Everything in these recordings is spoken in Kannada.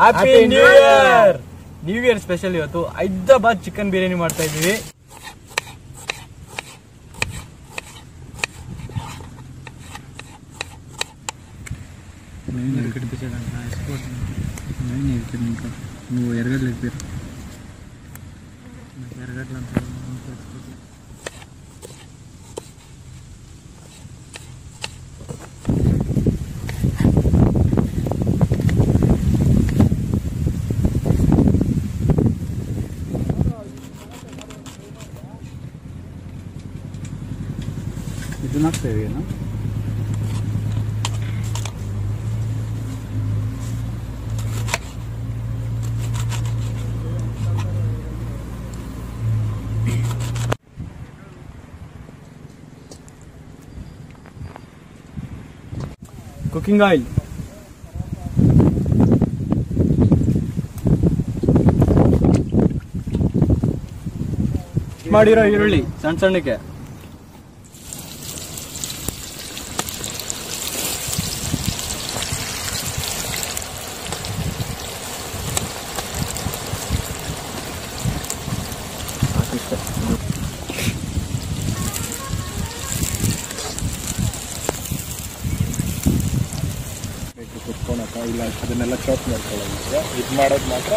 Happy new year new year special ಇವತ್ತು. ಹೈದ್ರಾಬಾದ್ ಚಿಕನ್ ಬಿರಿಯಾನಿ ಮಾಡ್ತಾ ಇದ್ದೀವಿ. ನೀವು ಎರಗಡ್ಲಿರ್ತೀರ ಎರಗಡ್ಲ ಅಂತ ನಾಕ್ತೇವೆ ಕುಕಿಂಗ್ ಆಯಿಲ್ ಮಾಡಿರೋ ಈರುಳ್ಳಿ ಸಣ್ಣ ಸಣ್ಣಕ್ಕೆ. ಕುತ್ಕೊಳಕ ಇಲ್ಲ ಅದನ್ನೆಲ್ಲ ಚಾಪ್ ಮಾಡ್ಕೊಳ್ಳೋದಕ್ಕೆ ಇದು ಮಾಡೋದು ಮಾತ್ರ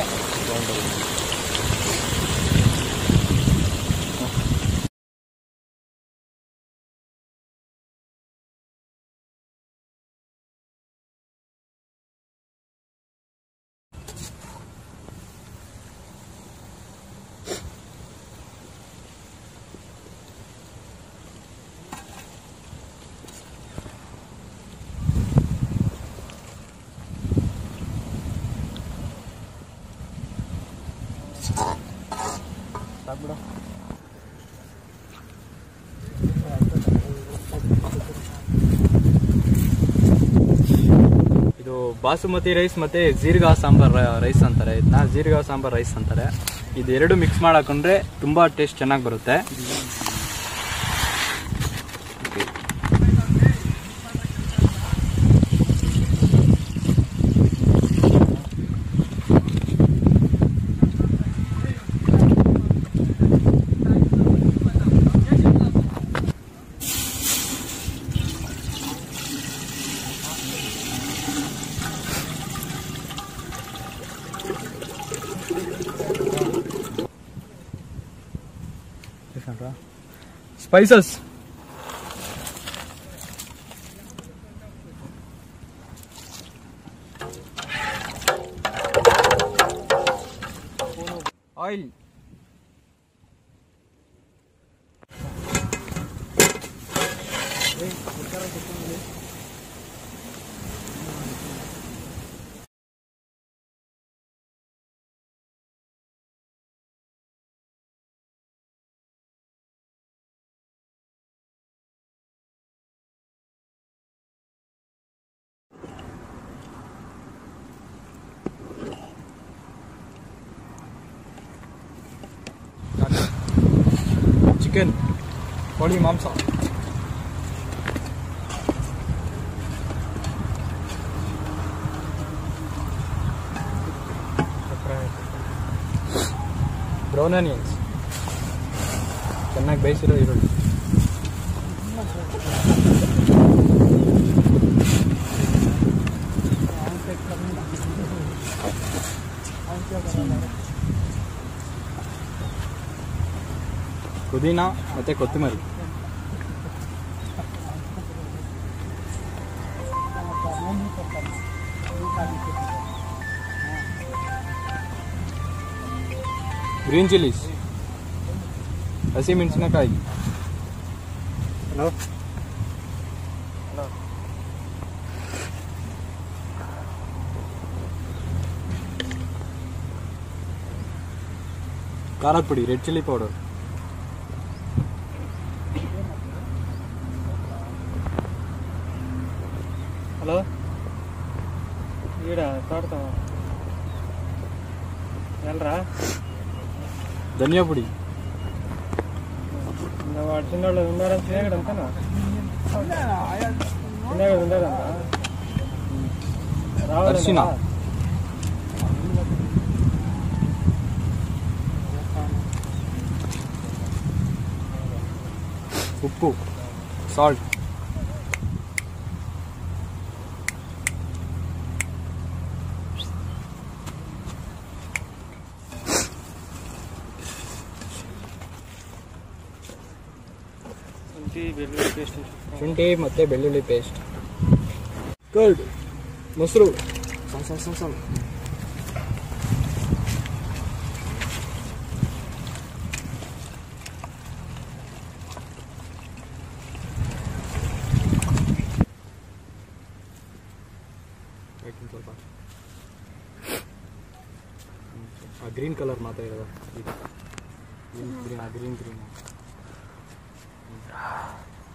ಇದು ಬಾಸುಮತಿ ರೈಸ್ ಮತ್ತೆ ಜೀರ್ಗಾ ಸಾಂಬಾರ್ ರೈಸ್ ಅಂತಾರೆ. ಇದನ್ನ ಜೀರ್ಗಾ ಸಾಂಬಾರ್ ರೈಸ್ ಅಂತಾರೆ. ಇದೆರಡು ಮಿಕ್ಸ್ ಮಾಡಾಕೊಂಡ್ರೆ ತುಂಬಾ ಟೇಸ್ಟ್ ಚೆನ್ನಾಗಿ ಬರುತ್ತೆ. Paisas. Oil. ಚಿಕನ್ ಕೋಳಿ ಮಾಂಸ ಬ್ರೌನ್ ಆನಿಯನ್ಸ್ ಚೆನ್ನಾಗಿ ಬೇಯಿಸಿರೋ ಈರುಳ್ಳಿ. ಪುದೀನ ಮತ್ತೆ ಕೊತ್ತಂಬರಿ ಗ್ರೀನ್ ಚಿಲ್ಲೀಸ್ ಹಸಿ ಮೆಣಸಿನಕಾಯಿ ಹಲೋ ಖಾರದ ಪುಡಿ ರೆಡ್ ಚಿಲ್ಲಿ ಪೌಡರ್ ஏழ்ரா ధనియా పొడి చిన్నవాళ్ళు ఉన్నారా చిన్నగడ అంతనా చిన్నగడ ఉండాలంట రావాలి ఉప్పు సాల్ట్ ಶುಂಠಿ ಬೆಳ್ಳುಳ್ಳಿ ಪೇಸ್ಟ್ ಶುಂಠಿ ಮತ್ತು ಬೆಳ್ಳುಳ್ಳಿ ಪೇಸ್ಟ್ ಕರ್ಡ್ ಮೊಸರು ಸಣ್ಣ ಸಣ್ಣ ಸಣ್ಣ ಸಣ್ಣ ಹಾಕಿನ್ ಸ್ವಲ್ಪ ಆ ಗ್ರೀನ್ ಕಲರ್ ಮಾತ್ರ ಇರೋದು ಗ್ರೀನ್ ಗ್ರೀನ್ ಆ green green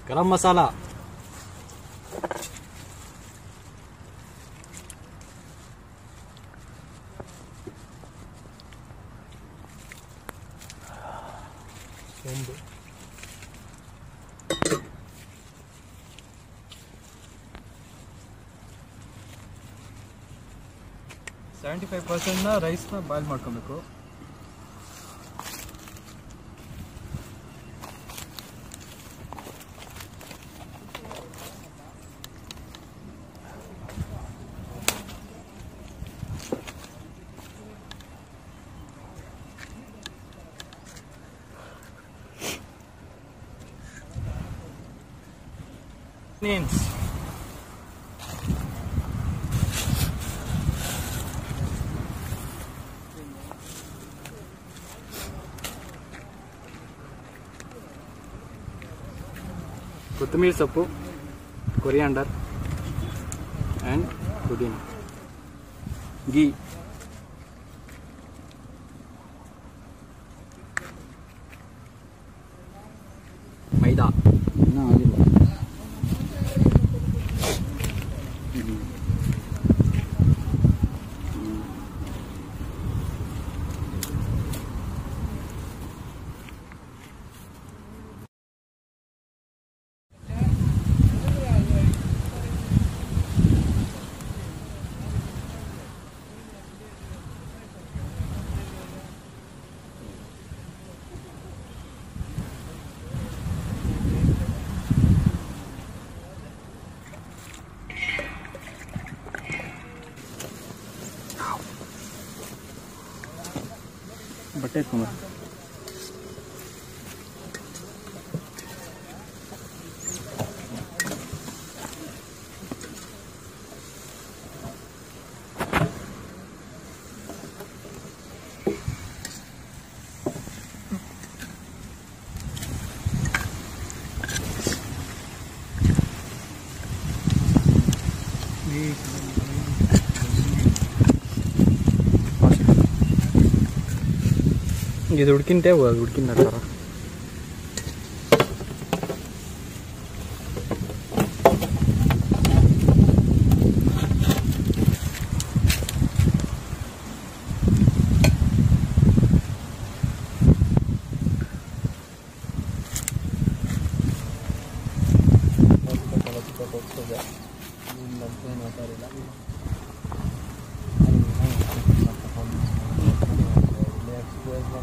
garam masala ಸೋಂಬು seventy five ಪರ್ಸೆಂಟ್ನ ರೈಸ್ನ ಬಾಯ್ಲ್ ಮಾಡ್ಕೊಬೇಕು names కొత్తిమీర సొప్పు కొరియాండర్ అండ్ పుదీనా గీ ಬಟ್ಟೆ ಎತ್ಕೊಂಬ ಇದು ಹುಡುಕಿನ ಹುಡುಕಿನ ತರ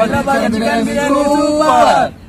హైదరాబాద్ చికెన్ బిర్యానీ సూపర్